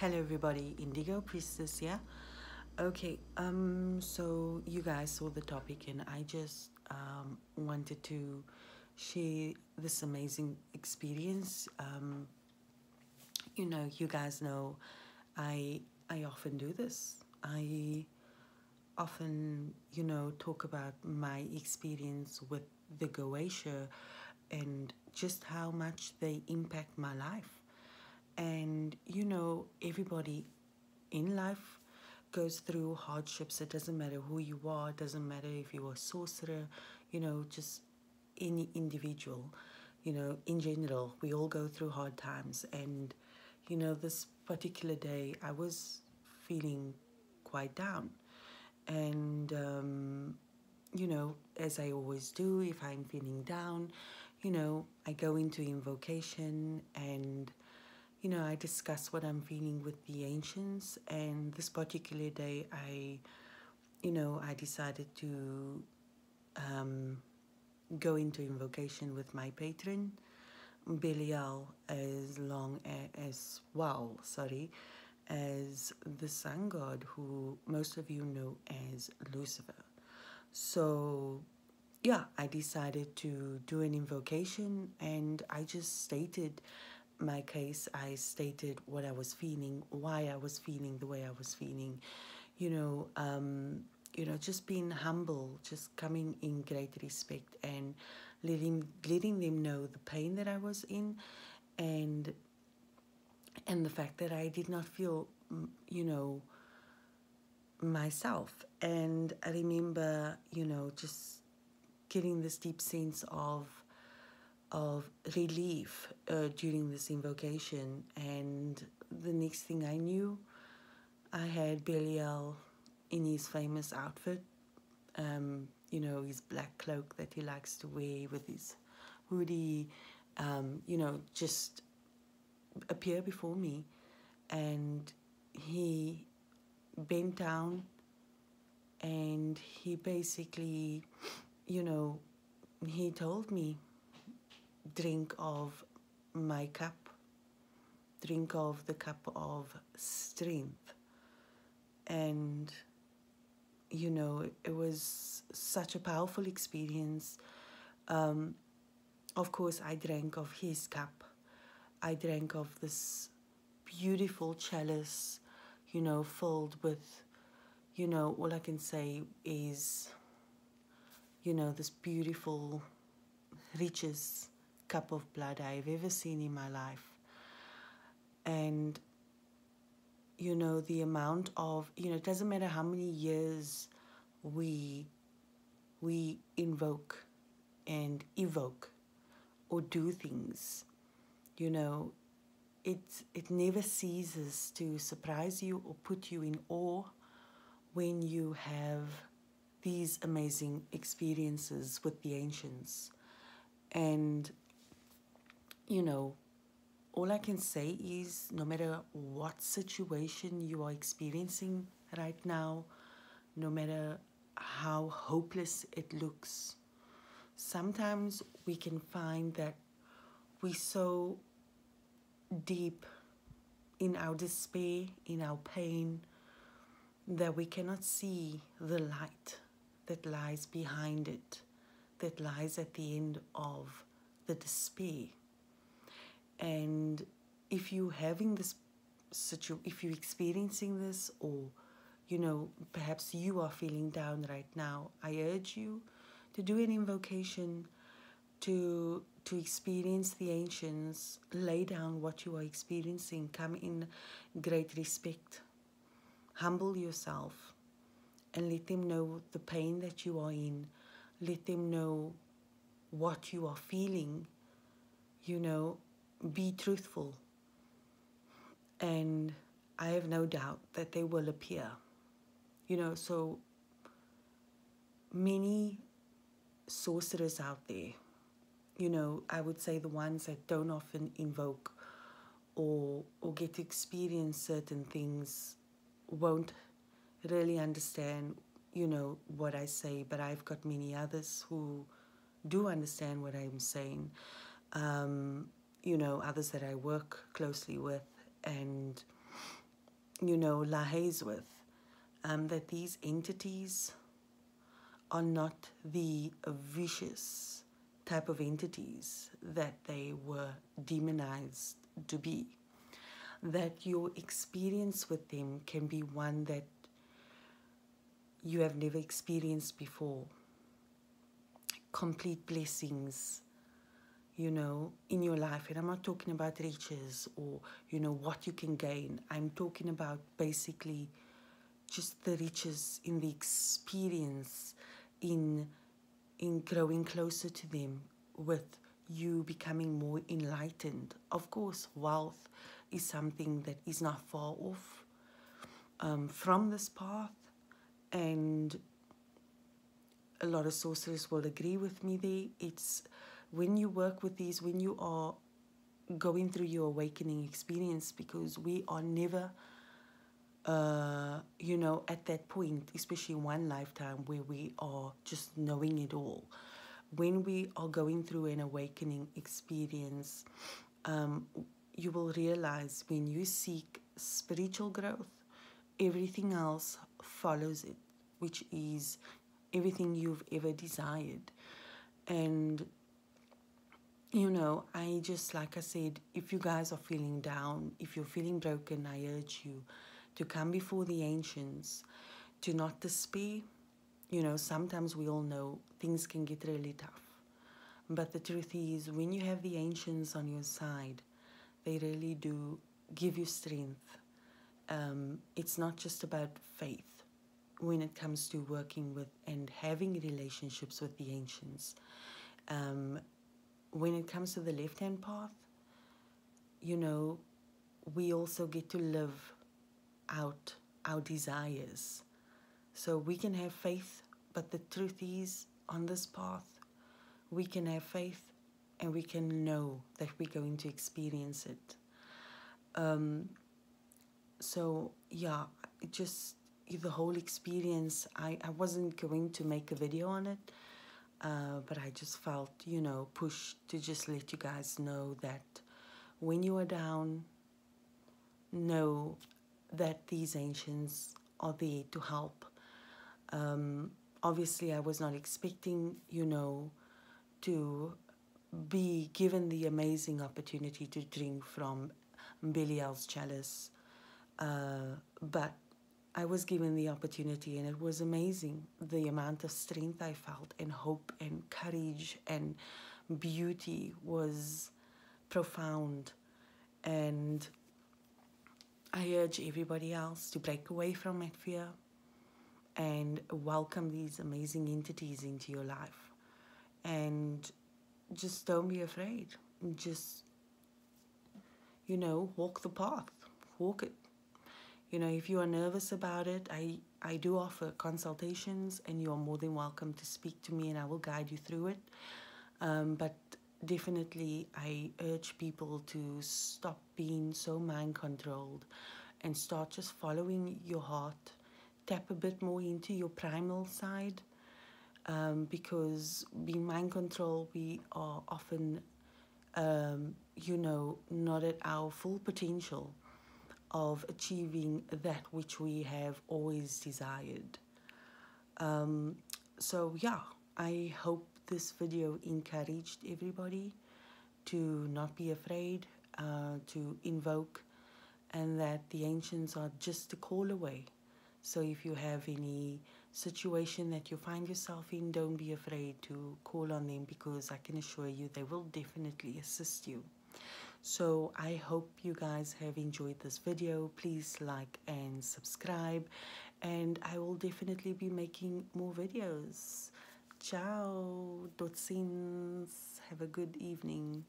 Hello, everybody. Indigo Priestess here. Okay, um, so you guys saw the topic, and I just um, wanted to share this amazing experience. Um, you know, you guys know, I I often do this. I often, you know, talk about my experience with the Goetia and just how much they impact my life and you know, everybody in life goes through hardships. It doesn't matter who you are, it doesn't matter if you're a sorcerer, you know, just any individual, you know, in general, we all go through hard times. And, you know, this particular day, I was feeling quite down. And, um, you know, as I always do, if I'm feeling down, you know, I go into invocation and you know, I discuss what I'm feeling with the ancients, and this particular day, I, you know, I decided to um, go into invocation with my patron, Belial, as long as well, sorry, as the sun god who most of you know as Lucifer. So, yeah, I decided to do an invocation, and I just stated my case, I stated what I was feeling, why I was feeling the way I was feeling, you know, um, you know, just being humble, just coming in great respect and letting letting them know the pain that I was in, and and the fact that I did not feel, you know, myself. And I remember, you know, just getting this deep sense of of relief uh, during this invocation. And the next thing I knew, I had Belial in his famous outfit, um, you know, his black cloak that he likes to wear with his hoodie, um, you know, just appear before me. And he bent down and he basically, you know, he told me drink of my cup, drink of the cup of strength. And, you know, it was such a powerful experience. Um, of course, I drank of his cup. I drank of this beautiful chalice, you know, filled with, you know, all I can say is, you know, this beautiful riches cup of blood I've ever seen in my life. And, you know, the amount of, you know, it doesn't matter how many years we we invoke and evoke or do things, you know, it it never ceases to surprise you or put you in awe when you have these amazing experiences with the ancients. And you know, all I can say is no matter what situation you are experiencing right now, no matter how hopeless it looks, sometimes we can find that we're so deep in our despair, in our pain, that we cannot see the light that lies behind it, that lies at the end of the despair. And if you having this situation, if you're experiencing this, or you know, perhaps you are feeling down right now, I urge you to do an invocation to to experience the ancients, lay down what you are experiencing, come in great respect, humble yourself, and let them know the pain that you are in, let them know what you are feeling, you know, be truthful. And I have no doubt that they will appear. You know, so many sorcerers out there, you know, I would say the ones that don't often invoke or or get to experience certain things won't really understand, you know, what I say, but I've got many others who do understand what I'm saying. Um, you know, others that I work closely with. And, you know, liaise with, um, that these entities are not the vicious type of entities that they were demonized to be. That your experience with them can be one that you have never experienced before. Complete blessings, you know, in your life. And I'm not talking about riches or, you know, what you can gain. I'm talking about basically just the riches in the experience, in in growing closer to them, with you becoming more enlightened. Of course, wealth is something that is not far off um, from this path, and a lot of sorcerers will agree with me there. It's when you work with these, when you are going through your awakening experience, because we are never, uh, you know, at that point, especially one lifetime where we are just knowing it all. When we are going through an awakening experience, um, you will realize when you seek spiritual growth, everything else follows it, which is everything you've ever desired. And, you know, I just, like I said, if you guys are feeling down, if you're feeling broken, I urge you to come before the ancients, to not despair. You know, sometimes we all know things can get really tough. But the truth is, when you have the ancients on your side, they really do give you strength. Um, it's not just about faith when it comes to working with and having relationships with the ancients. Um, when it comes to the left hand path, you know, we also get to live out our desires. So we can have faith, but the truth is, on this path, we can have faith and we can know that we're going to experience it. Um, so, yeah, it just the whole experience, I, I wasn't going to make a video on it, uh, but I just felt, you know, pushed to just let you guys know that when you are down, know that these ancients are there to help. Um, obviously, I was not expecting, you know, to be given the amazing opportunity to drink from Belial's chalice. Uh, but I was given the opportunity, and it was amazing the amount of strength I felt, and hope, and courage, and beauty was profound. And I urge everybody else to break away from that fear and welcome these amazing entities into your life. And just don't be afraid. Just, you know, walk the path, walk it you know if you are nervous about it i i do offer consultations and you are more than welcome to speak to me and i will guide you through it. Um, but definitely i urge people to stop being so mind controlled and start just following your heart. Tap a bit more into your primal side um, because being mind controlled we are often um, you know not at our full potential of achieving that which we have always desired. Um, so, yeah, I hope this video encouraged everybody to not be afraid, uh, to invoke, and that the ancients are just a call away. So, if you have any situation that you find yourself in, don't be afraid to call on them because I can assure you they will definitely assist you. So I hope you guys have enjoyed this video. Please like and subscribe and I will definitely be making more videos. Ciao, dotsins. Have a good evening.